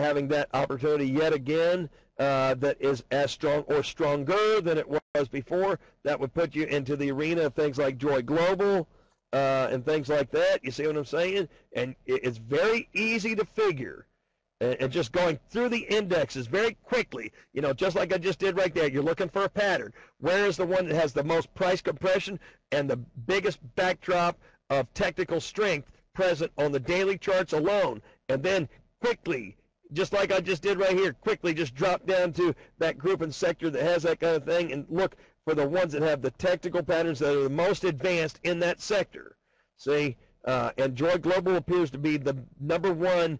having that opportunity yet again uh, that is as strong or stronger than it was before. That would put you into the arena of things like Joy Global uh, and things like that. You see what I'm saying? And it's very easy to figure. And just going through the indexes very quickly, you know, just like I just did right there. You're looking for a pattern. Where is the one that has the most price compression and the biggest backdrop of technical strength present on the daily charts alone? And then quickly just like I just did right here, quickly just drop down to that group and sector that has that kind of thing and look for the ones that have the technical patterns that are the most advanced in that sector. See, uh, and Joy Global appears to be the number one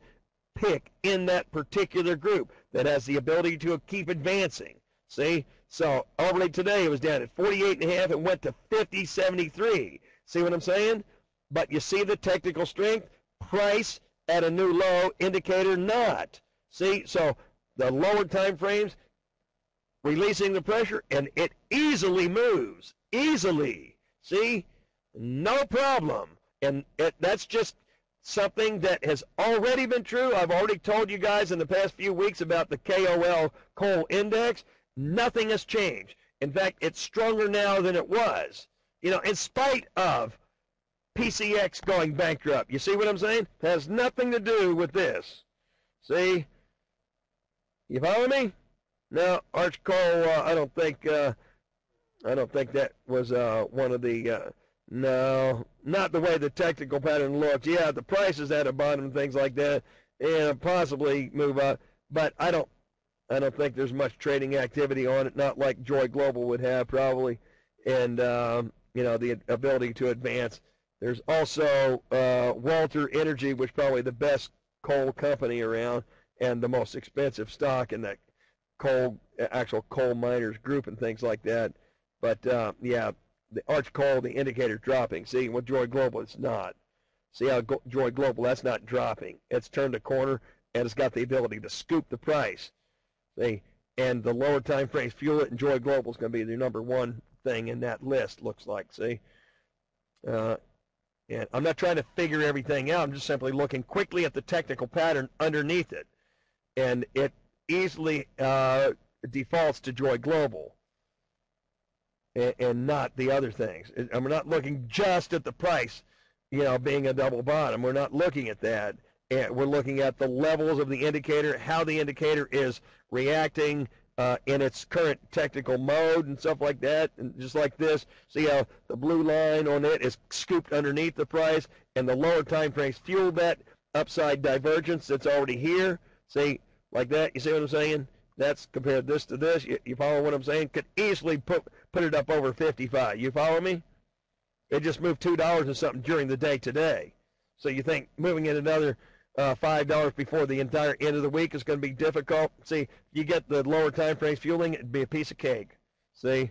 pick in that particular group that has the ability to keep advancing. See, so overlay today it was down at 48 and a half. It went to 50.73. See what I'm saying? But you see the technical strength, price at a new low, indicator not. See, so the lower time frames releasing the pressure and it easily moves, easily. See, no problem. And it, that's just something that has already been true. I've already told you guys in the past few weeks about the KOL coal index. Nothing has changed. In fact, it's stronger now than it was. You know, in spite of PCX going bankrupt. You see what I'm saying? Has nothing to do with this. See? You follow me? No, Arch Coal, uh, I don't think, uh, I don't think that was uh, one of the, uh, no, not the way the technical pattern looked. Yeah, the price is at the bottom things like that, and possibly move up, but I don't, I don't think there's much trading activity on it. Not like Joy Global would have probably, and um, you know the ability to advance. There's also uh, Walter Energy, which is probably the best coal company around and the most expensive stock in that coal, actual coal miners group and things like that. But uh, yeah, the Arch Coal, the indicator's dropping. See, with Joy Global, it's not. See how Joy Global, that's not dropping. It's turned a corner and it's got the ability to scoop the price. See, and the lower time frames, Fuel It and Joy Global is going to be the number one thing in that list. Looks like. See, uh, and I'm not trying to figure everything out. I'm just simply looking quickly at the technical pattern underneath it. And it easily uh, defaults to Joy Global and, and, not the other things. And we're not looking just at the price, you know, being a double bottom. We're not looking at that. And we're looking at the levels of the indicator, how the indicator is reacting uh, in its current technical mode and stuff like that. And just like this, see how the blue line on it is scooped underneath the price, and the lower time frames fuel that upside divergence that's already here. See, like that. You see what I'm saying? That's compared this to this. You, you follow what I'm saying? Could easily put put it up over 55. You follow me? It just moved two dollars or something during the day today. So you think moving it another uh, five dollars before the entire end of the week is going to be difficult. See, you get the lower time frames fueling, it'd be a piece of cake. See,